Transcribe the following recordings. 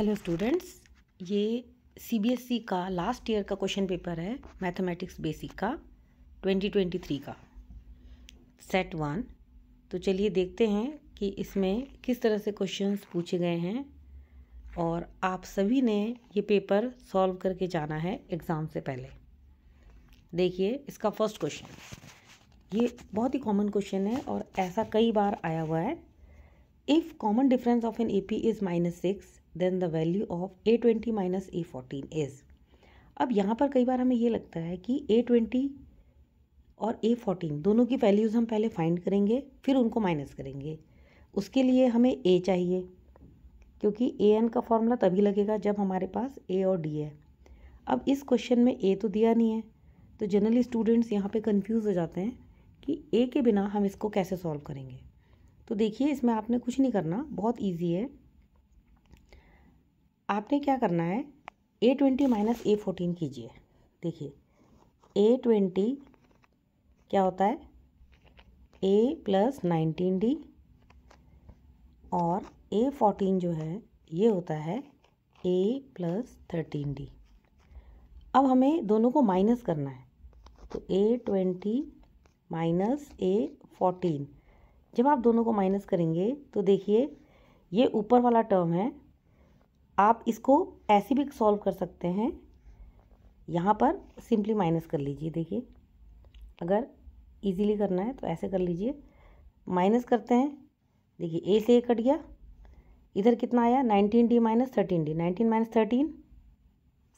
Hello students ये CBSE e का last year का क्वेश्चन पेपर है मैथमेटिक्स बेसिक का 2023 का. सेट वन तो चलिए देखते हैं कि इसमें किस तरह से क्वेश्चंस पूछे गए हैं और आप सभी ने ये पेपर सॉल्व करके जाना है एग्ज़ाम से पहले. देखिए, इसका फ़र्स्ट क्वेश्चन ये बहुत ही कॉमन क्वेश्चन है और ऐसा कई बार आया हुआ है. If common difference of an A P is minus six then the value of A twenty minus A fourteen is अब यहाँ पर कई बार हमें ये लगता है कि ए ट्वेंटी और ए फोर्टीन दोनों की वैल्यूज़ हम पहले फाइंड करेंगे, फिर उनको माइनस करेंगे। उसके लिए हमें ए चाहिए, क्योंकि ए एन का फॉर्मूला तभी लगेगा जब हमारे पास ए और डी है। अब इस क्वेश्चन में ए तो दिया नहीं है तो जनरली स्टूडेंट्स यहाँ पे कंफ्यूज हो जाते हैं कि ए के बिना हम इसको कैसे सॉल्व करेंगे। तो देखिए, इसमें आपने कुछ नहीं करना, बहुत ईजी है। आपने क्या करना है? A twenty minus A fourteen कीजिए। देखिए ए ट्वेंटी क्या होता है? ए प्लस नाइनटीन डी और ए फोर्टीन जो है, ये होता है ए प्लस थर्टीन डी अब हमें दोनों को माइनस करना है। तो A twenty minus A fourteen जब आप दोनों को माइनस करेंगे तो देखिए, ये ऊपर वाला टर्म है आप इसको ऐसे भी सॉल्व कर सकते हैं। यहाँ पर सिंपली माइनस कर लीजिए, देखिए। अगर इजीली करना है तो ऐसे कर लीजिए। माइनस करते हैं। देखिए ए से ए कट गया। इधर कितना आया? Nineteen D minus thirteen D nineteen minus thirteen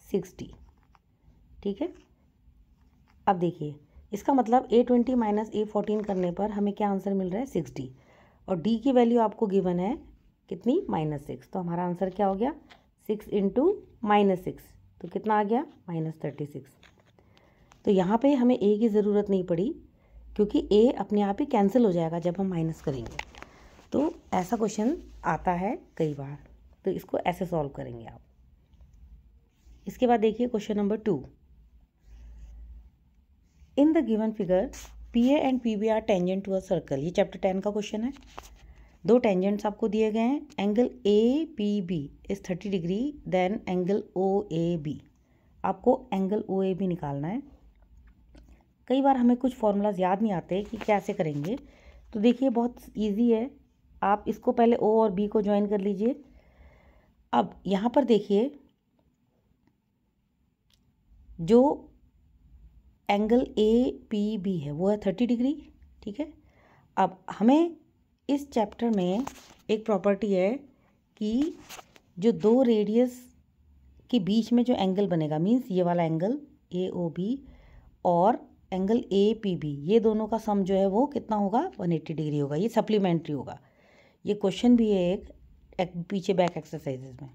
sixty ठीक है? अब देखिए, इसका मतलब A twenty minus A fourteen करने पर हमें क्या आंसर मिल रहा है? सिक्सटी और डी की वैल्यू आपको गिवन है कितनी? Minus six. तो हमारा आंसर क्या हो गया? Six into minus six. तो कितना आ गया? Minus thirty six. तो यहाँ पे हमें ए की ज़रूरत नहीं पड़ी, क्योंकि ए अपने आप ही कैंसिल हो जाएगा जब हम माइनस करेंगे। तो ऐसा क्वेश्चन आता है कई बार। तो इसको ऐसे सॉल्व करेंगे आप। इसके बाद देखिए question number two. In the given figure, P A and P B are tangent to a circle. ये चैप्टर टेन का क्वेश्चन है। दो टेंजेंट्स आपको दिए गए हैं angle A P B is thirty degree then angle O A B आपको angle O A B निकालना है। कई बार हमें कुछ फॉर्मूलाज याद नहीं आते कि कैसे करेंगे। तो देखिए, बहुत इजी है। आप इसको पहले ओ और बी को ज्वाइन कर लीजिए। अब यहाँ पर देखिए, जो एंगल ए पी बी है, वो है थर्टी डिग्री ठीक है? अब हमें इस चैप्टर में एक प्रॉपर्टी है कि जो दो रेडियस के बीच में जो एंगल बनेगा मीन्स ये वाला एंगल ए ओ बी और एंगल ए पी बी ये दोनों का सम जो है वो कितना होगा? वन एट्टी डिग्री होगा। ये सप्लीमेंट्री होगा। ये क्वेश्चन भी है एक, एक पीछे बैक एक्सरसाइजेज में।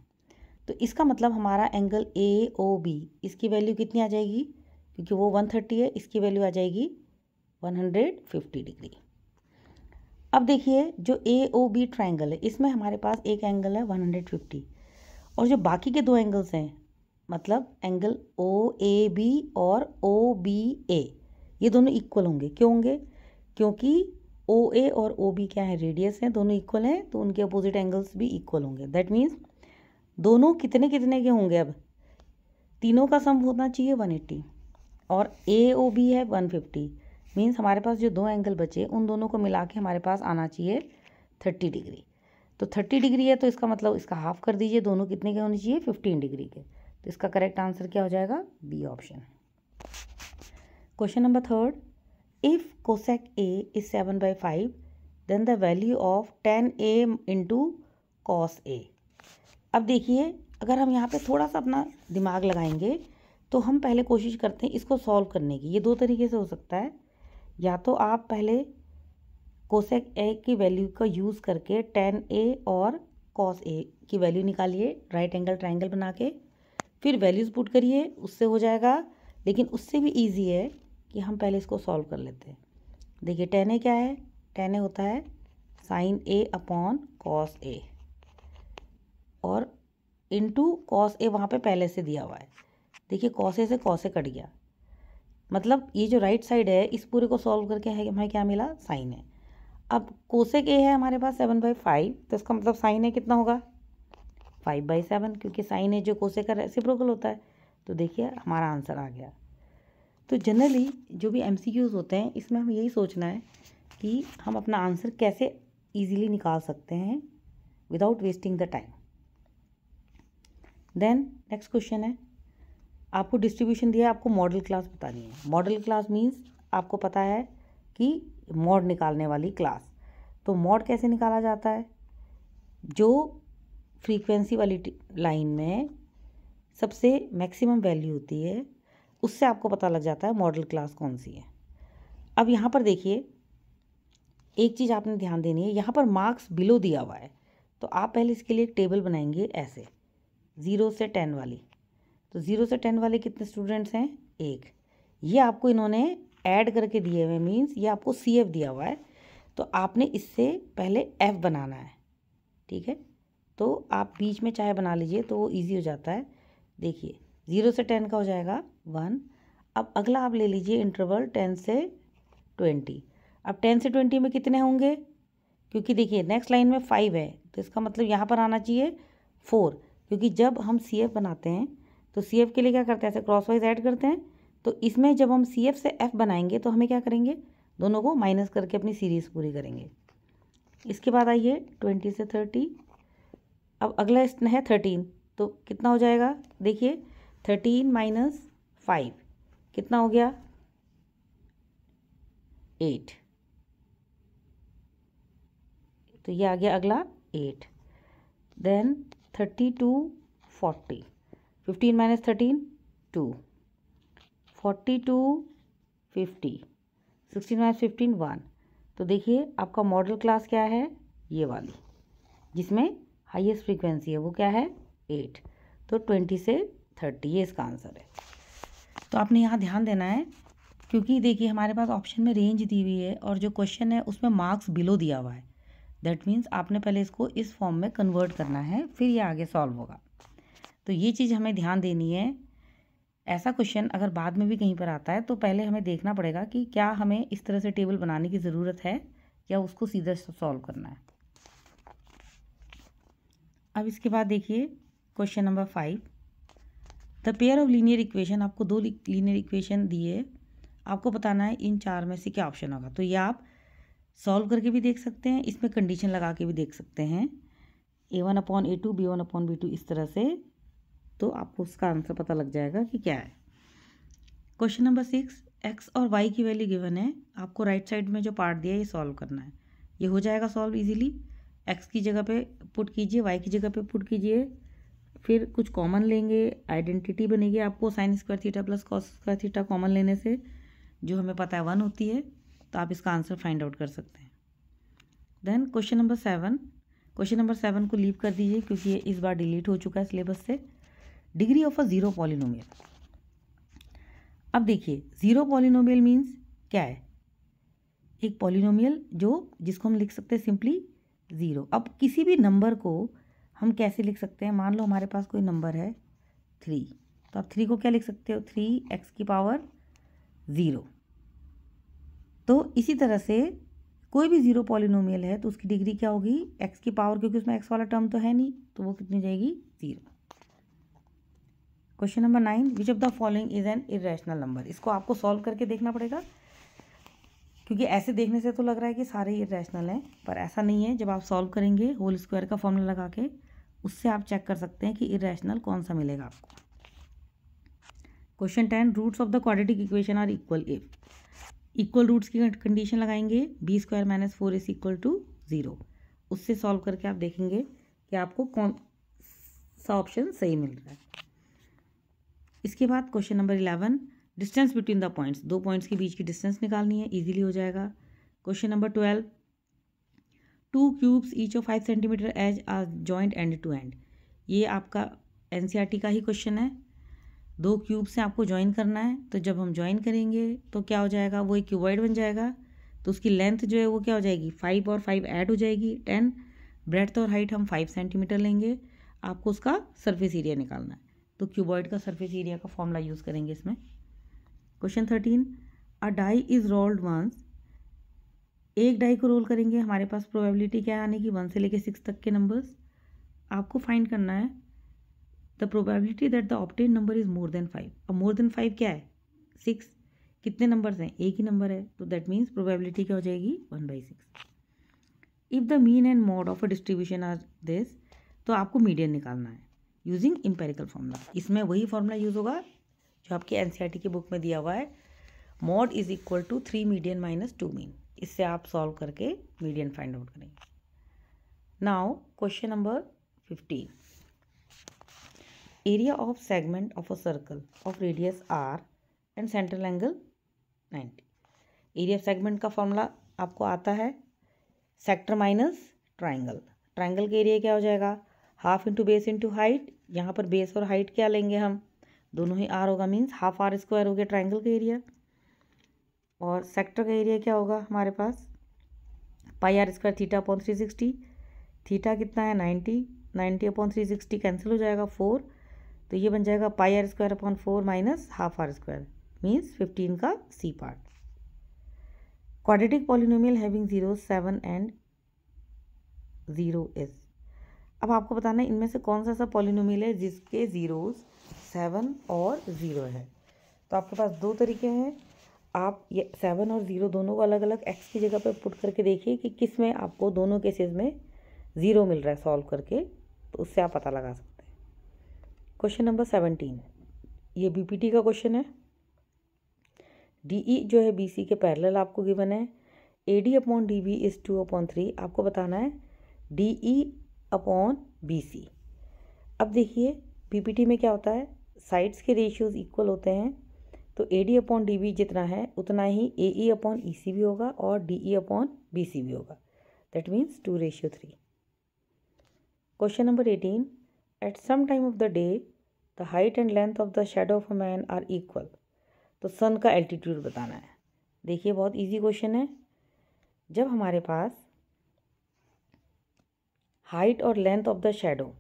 तो इसका मतलब हमारा एंगल ए ओ बी इसकी वैल्यू कितनी आ जाएगी? क्योंकि वो वन थर्टी है इसकी वैल्यू आ जाएगी वन हंड्रेड फिफ्टी डिग्री अब देखिए जो ए ओ बी ट्राइंगल है, इसमें हमारे पास एक एंगल है वन हंड्रेड फिफ्टी और जो बाकी के दो एंगल्स हैं मतलब एंगल ओ ए बी और ओ बी ए ये दोनों इक्वल होंगे। क्यों होंगे? क्योंकि ओ ए और ओ बी क्या है? रेडियस हैं, दोनों इक्वल हैं तो उनके अपोजिट एंगल्स भी इक्वल होंगे। दैट मीन्स दोनों कितने कितने के होंगे अब? तीनों का सम होना चाहिए वन एट्टी और ए ओ बी है वन फिफ्टी मीन्स हमारे पास जो दो एंगल बचे, उन दोनों को मिला के हमारे पास आना चाहिए थर्टी डिग्री तो थर्टी डिग्री है तो इसका मतलब इसका हाफ़ कर दीजिए, दोनों कितने के होने चाहिए? फिफ्टीन डिग्री के. तो इसका करेक्ट आंसर क्या हो जाएगा? B option question number third if cosec A is seven by five then the value of tan A into cos A अब देखिए, अगर हम यहाँ पे थोड़ा सा अपना दिमाग लगाएँगे तो हम पहले कोशिश करते हैं इसको सॉल्व करने की. ये दो तरीके से हो सकता है. या तो आप पहले कोसेक ए की वैल्यू का यूज़ करके टेन ए और कॉस ए की वैल्यू निकालिए राइट एंगल ट्राइंगल बना के, फिर वैल्यूज़ पुट करिए, उससे हो जाएगा। लेकिन उससे भी इजी है कि हम पहले इसको सॉल्व कर लेते हैं। देखिए टेन ए क्या है? टेन ए होता है sine A upon cos A और इंटू कॉस ए वहाँ पे पहले से दिया हुआ है। देखिए कॉस ए से कॉस ए कट गया। मतलब ये जो राइट साइड है, इस पूरे को सॉल्व करके है, हमें क्या मिला? साइन है। अब कोसेक ए है हमारे पास सेवन बाई फाइव तो इसका मतलब साइन है कितना होगा? फाइव बाई सेवन क्योंकि साइन है जो कोसे का रेसिप्रोकल होता है तो देखिए हमारा आंसर आ गया। तो जनरली जो भी एम होते हैं, इसमें हमें यही सोचना है कि हम अपना आंसर कैसे ईजीली निकाल सकते हैं without wasting the time then next question है। आपको डिस्ट्रीब्यूशन दिया है, आपको मॉडल क्लास बतानी है। मॉडल क्लास मीन्स आपको पता है कि मॉड निकालने वाली क्लास तो मॉड कैसे निकाला जाता है? जो फ्रीक्वेंसी वाली लाइन में सबसे मैक्सिमम वैल्यू होती है, उससे आपको पता लग जाता है मॉडल क्लास कौन सी है। अब यहाँ पर देखिए, एक चीज़ आपने ध्यान देनी है, यहाँ पर मार्क्स बिलो दिया हुआ है। तो आप पहले इसके लिए एक टेबल बनाएँगे ऐसे ज़ीरो से टेन वाली। तो ज़ीरो से टेन वाले कितने स्टूडेंट्स हैं? एक। ये आपको इन्होंने ऐड करके दिए हुए मीन्स ये आपको सी एफ़ दिया हुआ है। तो आपने इससे पहले एफ़ बनाना है। ठीक है? तो आप बीच में चाहे बना लीजिए तो वो ईजी हो जाता है। देखिए, ज़ीरो से टेन का हो जाएगा वन। अब अगला आप ले लीजिए इंटरवल टेन से ट्वेंटी। अब टेन से ट्वेंटी में कितने होंगे? क्योंकि देखिए नेक्स्ट लाइन में फाइव है। तो इसका मतलब यहाँ पर आना चाहिए फोर क्योंकि जब हम सी एफ़ बनाते हैं तो सी एफ़ के लिए क्या करते हैं? ऐसे क्रॉस वाइज ऐड करते हैं। तो इसमें जब हम सी एफ़ से एफ़ बनाएँगे तो हमें क्या करेंगे? दोनों को माइनस करके अपनी सीरीज़ पूरी करेंगे। इसके बाद आइए ट्वेंटी से थर्टी अब अगला है थर्टीन तो कितना हो जाएगा? देखिए थर्टीन माइनस फाइव कितना हो गया? एट तो ये आ गया अगला eight then thirty to forty fifteen minus thirteen two forty to fifty sixteen minus fifteen one तो देखिए, आपका मॉडल क्लास क्या है? ये वाली। जिसमें हाईएस्ट फ्रीक्वेंसी है, वो क्या है? एट तो ट्वेंटी से थर्टी ये इसका आंसर है। तो आपने यहाँ ध्यान देना है, क्योंकि देखिए, हमारे पास ऑप्शन में रेंज दी हुई है और जो क्वेश्चन है, उसमें मार्क्स बिलो दिया हुआ है। दैट मीन्स आपने पहले इसको इस फॉर्म में कन्वर्ट करना है, फिर ये आगे सॉल्व होगा। तो ये चीज़ हमें ध्यान देनी है। ऐसा क्वेश्चन अगर बाद में भी कहीं पर आता है तो पहले हमें देखना पड़ेगा कि क्या हमें इस तरह से टेबल बनाने की ज़रूरत है, या उसको सीधा सॉल्व करना है। अब इसके बाद देखिए question number five the pair of linear equation आपको दो लीनियर इक्वेशन दिए। आपको बताना है इन चार में से क्या ऑप्शन होगा। तो ये आप सॉल्व करके भी देख सकते हैं, इसमें कंडीशन लगा के भी देख सकते हैं। A one upon A two B one upon B two इस तरह से तो आपको उसका आंसर पता लग जाएगा कि क्या है। क्वेश्चन नंबर सिक्स एक्स और वाई की वैल्यू गिवन है। आपको राइट साइड में जो पार्ट दिया है, ये सॉल्व करना है। ये हो जाएगा सॉल्व इजीली एक्स की जगह पे पुट कीजिए वाई की जगह पे पुट कीजिए। फिर कुछ कॉमन लेंगे आइडेंटिटी बनेगी आपको sine square theta plus cos square theta common लेने से, जो हमें पता है वन होती है तो आप इसका आंसर फाइंड आउट कर सकते हैं। Then question number seven question number seven को लीव कर दीजिए, क्योंकि ये इस बार डिलीट हो चुका है सिलेबस से। Degree of a zero polynomial. अब देखिए, ज़ीरो पॉलिनोमियल मीन्स क्या है? एक पॉलिनोमियल जो जिसको हम लिख सकते हैं सिंपली ज़ीरो अब किसी भी नंबर को हम कैसे लिख सकते हैं? मान लो हमारे पास कोई नंबर है थ्री तो आप थ्री को क्या लिख सकते हो? थ्री एक्स की पावर ज़ीरो तो इसी तरह से कोई भी ज़ीरो पॉलिनोमियल है तो उसकी डिग्री क्या होगी? एक्स की पावर क्योंकि उसमें एक्स वाला टर्म तो है नहीं तो वो कितनी जाएगी? Zero question number nine which of the following is an irrational number इसको आपको सॉल्व करके देखना पड़ेगा। क्योंकि ऐसे देखने से तो लग रहा है कि सारे इरेशनल हैं, पर ऐसा नहीं है। जब आप सॉल्व करेंगे होल स्क्वायर का फॉर्मूला लगा के, उससे आप चेक कर सकते हैं कि इरेशनल कौन सा मिलेगा आपको। Question ten roots of the quadratic equation are equal if equal roots की कंडीशन लगाएँगे B square minus four is equal to zero उससे सॉल्व करके आप देखेंगे कि आपको कौन, सा ऑप्शन सही मिल रहा है। इसके बाद question number eleven distance between the points दो पॉइंट्स के बीच की डिस्टेंस निकालनी है इजीली हो जाएगा। Question number twelve two cubes each of five centimetre edge are joint end to end ये आपका एन e का ही क्वेश्चन है। दो क्यूब से आपको ज्वाइन करना है तो जब हम ज्वाइन करेंगे तो क्या हो जाएगा? वो एक क्यूबॉइड बन जाएगा। तो उसकी लेंथ जो है वो क्या हो जाएगी? फाइव और फाइव ऐड हो जाएगी टेन ब्रेथ और हाइट हम फाइव सेंटीमीटर लेंगे। आपको उसका सरफेस एरिया निकालना है। तो क्यूबॉइड का सरफेस एरिया का फॉर्मूला यूज़ करेंगे इसमें। Question thirteen a die is rolled once एक डाई को रोल करेंगे, हमारे पास प्रोबेबिलिटी क्या आने की? वन से लेके सिक्स तक के नंबर्स आपको फाइंड करना है the probability that the obtain number is more than five अब मोर देन फाइव क्या है? सिक्स कितने नंबर्स हैं? एक ही नंबर है तो दैट मीन्स प्रोबेबिलिटी क्या हो जाएगी? One by six if the mean and mode of a distribution are this तो आपको मीडियन निकालना है। यूजिंग इम्पेरिकल फॉर्मूला इसमें वही फॉर्मूला यूज़ होगा जो आपकी एन e की बुक में दिया हुआ है। Mode is equal to three median minus two mean इससे आप सॉल्व करके मीडियन फाइंड आउट करेंगे। Now question number fifteen area of segment of a circle of radius R and central angle ninety area segment का formula आपको आता है sector minus triangle triangle का area क्या हो जाएगा? Half into base into height, यहाँ पर बेस और हाइट क्या लेंगे हम? दोनों ही आर होगा मीन्स हाफ़ आर स्क्वायर हो गया ट्राइंगल का एरिया और सेक्टर का एरिया क्या होगा हमारे पास? Pi R square theta upon three sixty theta कितना है? Ninety ninety upon three sixty cancel हो जाएगा फोर तो ये बन जाएगा pi R square upon four minus half R square means fifteen का C part quadratic polynomial having zero seven and zero is अब आपको बताना है, इनमें से कौन सा सा पॉलिनोमियल है जिसके ज़ीरोज़ सेवन और ज़ीरो है? तो आपके पास दो तरीके हैं। आप ये सेवन और ज़ीरो दोनों को अलग अलग एक्स की जगह पर पुट करके देखिए कि किसमें आपको दोनों केसेस में ज़ीरो मिल रहा है सॉल्व करके तो उससे आप पता लगा सकते हैं। क्वेश्चन नंबर सेवनटीन ये बीपीटी का क्वेश्चन है। डीई e जो है बीसी के पैरेलल आपको गिवन है। A D upon D B is two upon three आपको बताना है डीई अपॉन बी सी अब देखिए पीपीटी में क्या होता है? साइड्स के रेशियोज इक्वल होते हैं तो A D upon D B जितना है, उतना ही ए ई अपॉन ई सी भी होगा और D E upon B C भी होगा। That means two ratio three question number eighteen at some time of the day the height and length of the shadow of a man are equal तो sun का altitude बताना है। देखिए, बहुत easy question है। जब हमारे पास हाइट और लेंथ ऑफ़ द शेडो।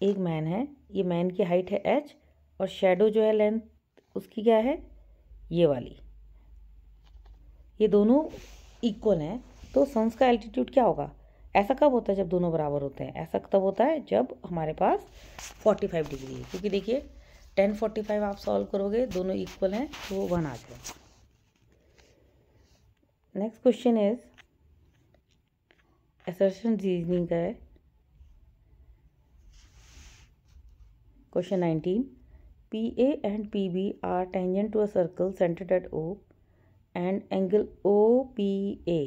एक मैन है, ये मैन की हाइट है एच और शेडो जो है लेंथ, उसकी क्या है? ये वाली। ये दोनों इक्वल हैं तो सन्स का एल्टीट्यूड क्या होगा? ऐसा कब होता है जब दोनों बराबर होते हैं? ऐसा तब होता है जब हमारे पास 45 डिग्री है, क्योंकि देखिए 1045 आप सॉल्व करोगे, दोनों इक्वल हैं तो वो वन आ जाएगा next question is assertion reasoning का है। Question nineteen, P A and P B are tangent to a circle centred at O and angle O P A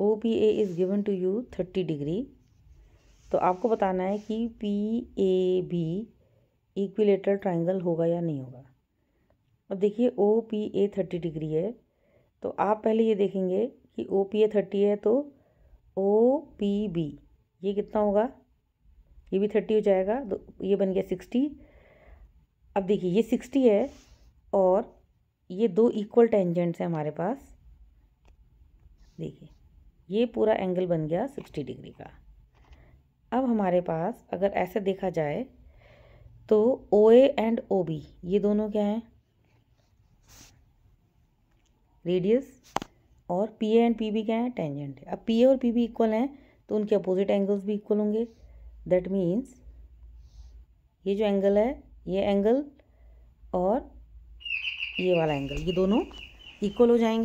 O P A is given to you thirty degree तो आपको बताना है कि P A B equilateral triangle होगा या नहीं होगा। अब देखिए O P A thirty degree है। तो आप पहले ये देखेंगे कि ओ पी ए थर्टी है तो ओ पी बी ये कितना होगा? ये भी थर्टी हो जाएगा तो ये बन गया सिक्सटी अब देखिए, ये सिक्सटी है और ये दो इक्वल टेंजेंट्स हैं हमारे पास। देखिए, ये पूरा एंगल बन गया सिक्सटी डिग्री का। अब हमारे पास अगर ऐसे देखा जाए तो ओ ए एंड ओ बी ये दोनों क्या हैं? रेडियस और P A and P B क्या है? टेंजेंट है। अब पी ए और पी बी इक्वल हैं तो उनके अपोजिट एंगल्स भी इक्वल होंगे। दैट मीन्स ये जो एंगल है, ये एंगल और ये वाला एंगल ये दोनों इक्वल हो जाएँगे।